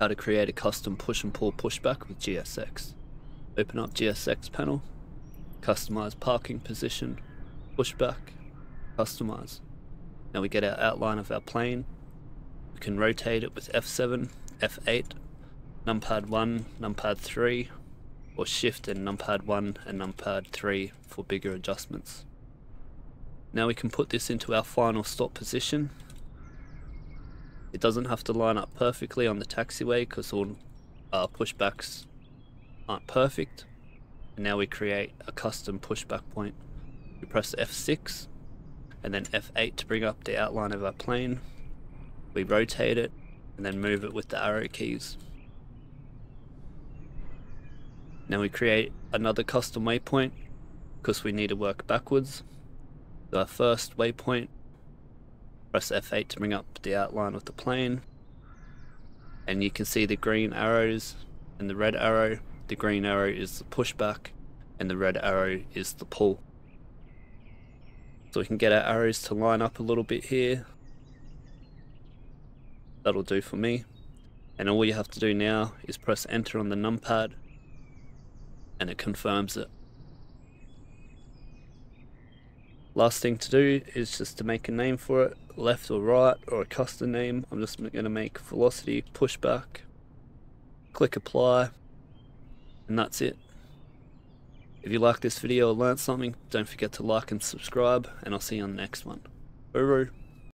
how to create a custom push and pull pushback with GSX. Open up GSX panel, customize parking position, pushback, customize. Now we get our outline of our plane. We can rotate it with F7, F8, numpad 1, numpad 3, or shift and numpad 1 and numpad 3 for bigger adjustments. Now we can put this into our final stop position. It doesn't have to line up perfectly on the taxiway because all our pushbacks aren't perfect. And now we create a custom pushback point. We press F6 and then F8 to bring up the outline of our plane. We rotate it and then move it with the arrow keys. Now we create another custom waypoint because we need to work backwards. So our first waypoint, press F8 to bring up the outline of the plane. And you can see the green arrows and the red arrow. The green arrow is the pushback and the red arrow is the pull. So we can get our arrows to line up a little bit here. That'll do for me. And all you have to do now is press enter on the numpad and it confirms it. Last thing to do is just to make a name for it, left or right, or a custom name. I'm just going to make velocity pushback. Click apply, and that's it. If you like this video or learned something, don't forget to like and subscribe, and I'll see you on the next one. Uru.